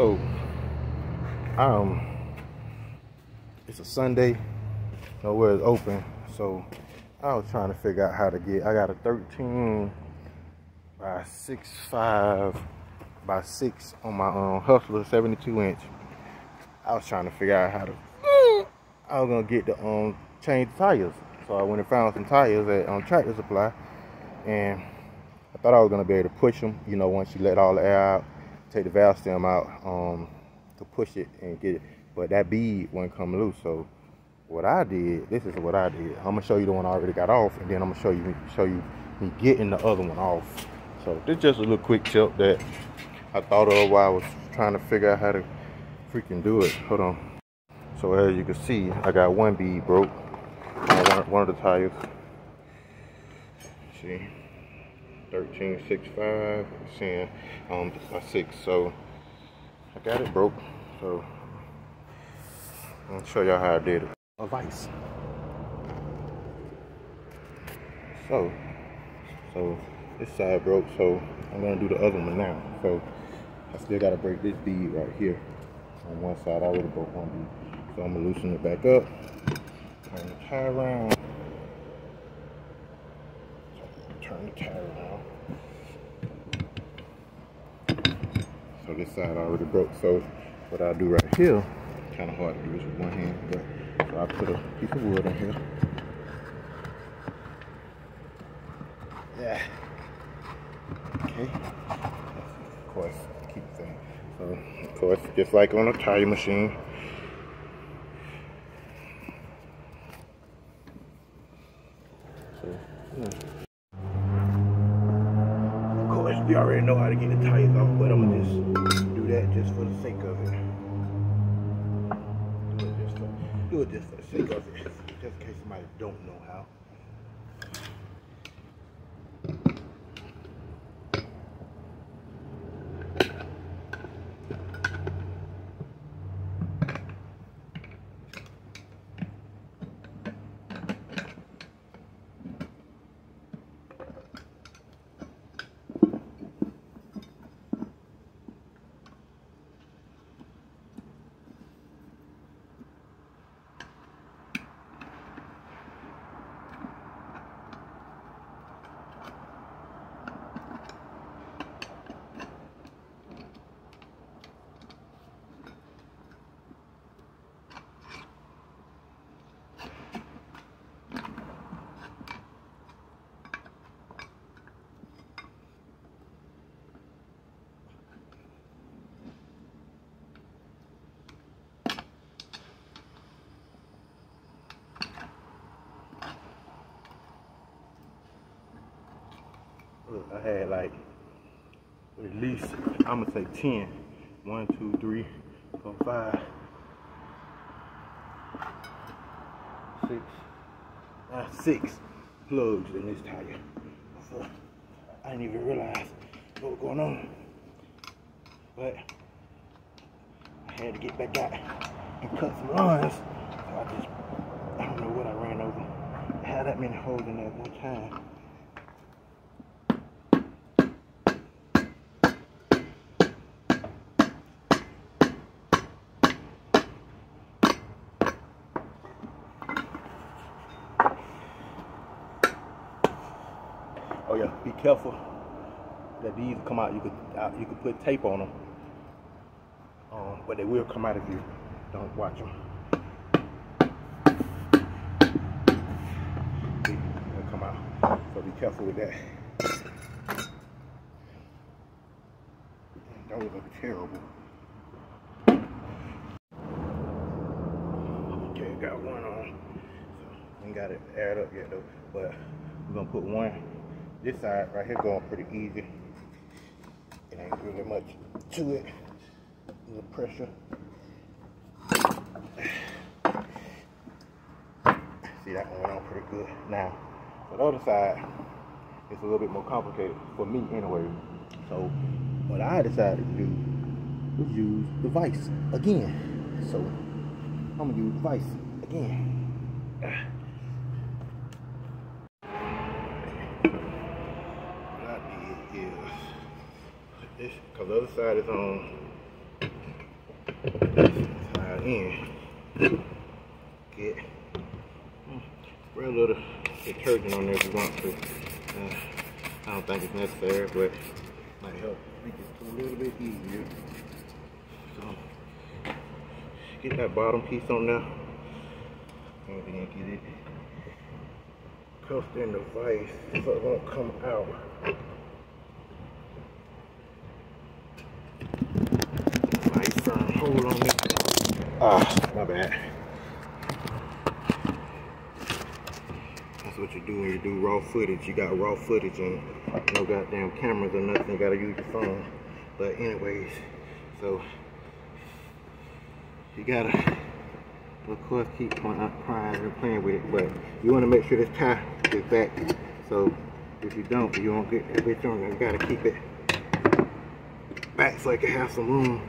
So, um, it's a Sunday, nowhere is open. So, I was trying to figure out how to get. I got a 13 by 6'5 by 6 on my um, Hustler 72 inch. I was trying to figure out how to. I was gonna get the um change the tires. So I went and found some tires at um, Tractor Supply, and I thought I was gonna be able to push them. You know, once you let all the air out, take the valve stem out, um, to push it and get it. But that bead wouldn't come loose. So what I did, this is what I did. I'm gonna show you the one I already got off, and then I'm gonna show you show you me getting the other one off. So this just a little quick tip that I thought of while I was trying to figure out how to freaking do it. Hold on. So as you can see, I got one bead broke one, one of the tires. See, 1365, saying um by six. So I got it broke. So I'll show y'all how I did it. A vice. So, so this side broke. So I'm gonna do the other one now. So I still gotta break this bead right here on one side. I would have broke one bead. So I'm gonna loosen it back up. Turn the tire around. Turn the tire around. So this side already broke. So what I'll do right here, kind of hard to do this with one hand, but so I put a piece of wood on here. Yeah. Okay. Of course, keep things. So of course, just like on a tire machine, to get the tires off, but I'm gonna just do that just for the sake of it. Do it just for, do it just for the sake of it, just in case somebody don't know how. I had like at least I'm gonna say 10. One, two, three, four, five, six, uh, six plugs in this tire. So I didn't even realize what was going on. But I had to get back out and cut some lines. So I just, I don't know what I ran over. I had that many holes in there at one time. Yeah, be careful that these come out. You could uh, you could put tape on them, um, but they will come out if you don't watch them. They'll come out, so be careful with that. Would look terrible. Okay, got one on. So, ain't got it aired up yet though, but we're gonna put one this side right here going pretty easy. It ain't really much to it. The pressure. See that one went on pretty good. Now, the other side, it's a little bit more complicated for me anyway. So what I decided to do was use the vise again. So I'm gonna use the vise again. This because the other side is on end. Get spray a little detergent on there if you want to. Uh, I don't think it's necessary, but it might help make it a little bit easier. So get that bottom piece on there. And then get it cuffed in the vise so it won't come out. Nice firm hold on it. Ah, my bad. That's what you do when you do raw footage. You got raw footage and no goddamn cameras or nothing. You gotta use your phone. But anyways, so you gotta of course keep on crying and playing with it, but you want to make sure this tie is back. So if you don't, you won't get that bitch on. You gotta keep it back so it can have some room.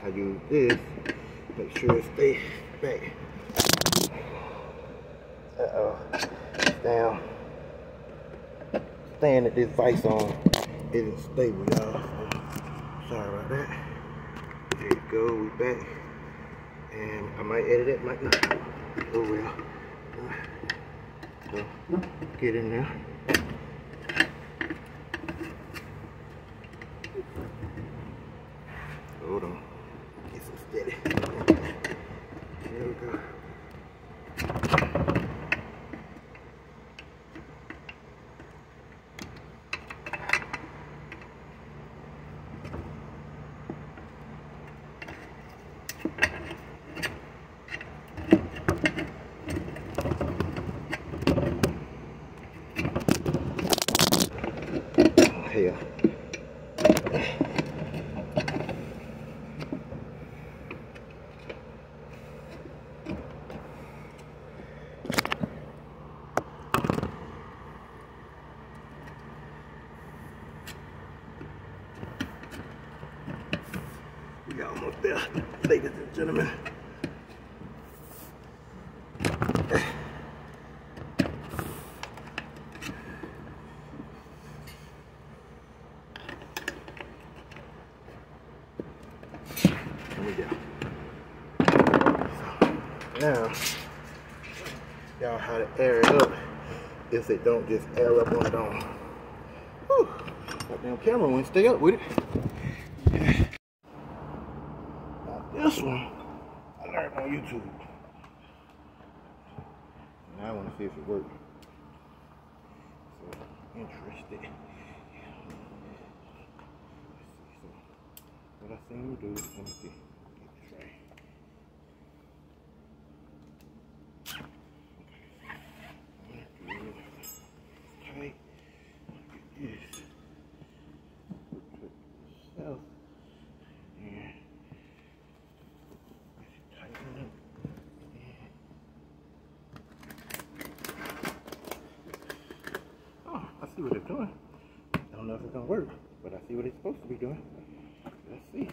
I use this, make sure it stays back. Uh-oh down. Staying at this vice on isn't stable, y'all. Sorry about that. There you go, we back. And I might edit it, might not. Oh well. So, get in there. Hold on. Get some steady. There we go. here. We got almost there, ladies and gentlemen. now y'all how to air it up if it don't just air up on its own. Whew. That damn camera won't stay up with it. Now this one, I learned on YouTube. Now I want to see if it works. So, interested. So, what I seen you do, let me see. See what it's doing. I don't know if it's gonna work, but I see what it's supposed to be doing. Let's see. Make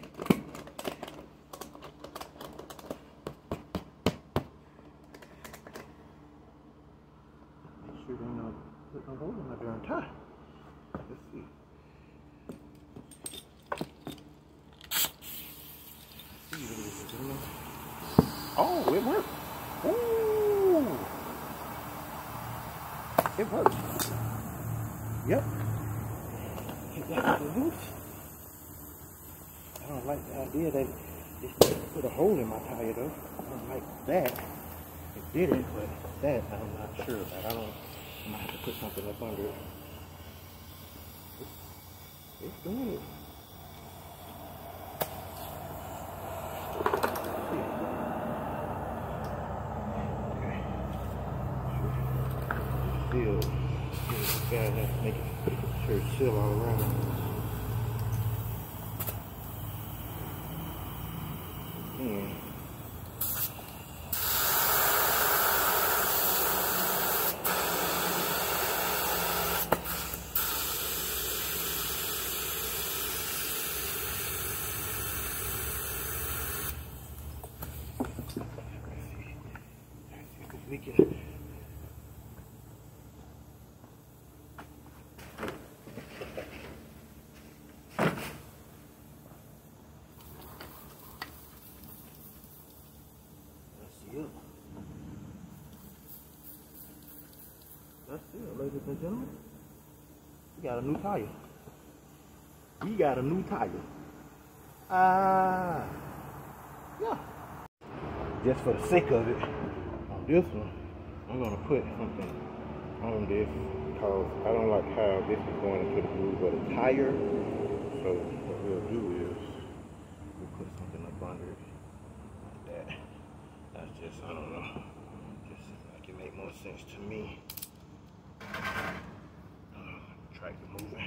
sure they don't put no hole in my darn tie. Let's see. Oh, it worked. Ooh. It worked. Yep. I don't like the idea that it put a hole in my tire though. I don't like that. It didn't, but that I'm not sure about. I don't I might have to put something up under it. It's, doing it. Okay. Gotta make sure it's still all around. Hmm. we can That's it, ladies and gentlemen. We got a new tire. We got a new tire. Ah. Yeah. Just for the sake of it, on this one, I'm gonna put something on this because I don't like how this is going into the groove of the tire. So what we'll do is we'll put something up under it like that. That's just I don't know. Just like it make more sense to me. Uh,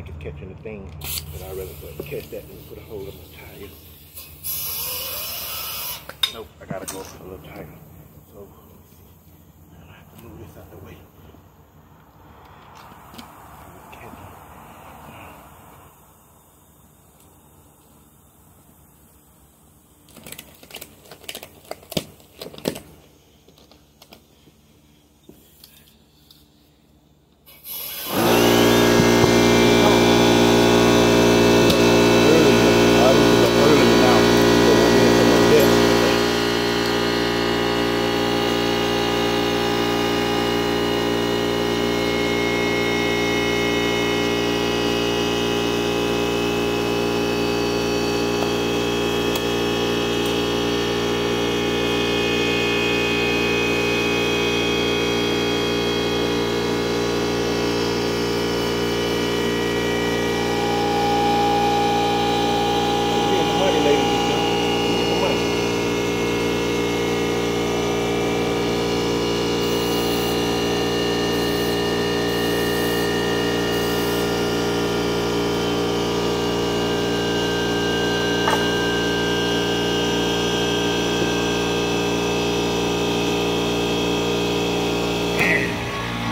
tractor moving. catching the thing, but I'd rather catch that than put a hold on the tire. Nope, I gotta go a little tighter. So, I have to move this out the way.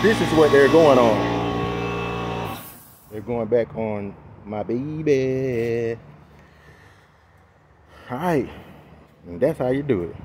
This is what they're going on. They're going back on my baby. All right. And that's how you do it.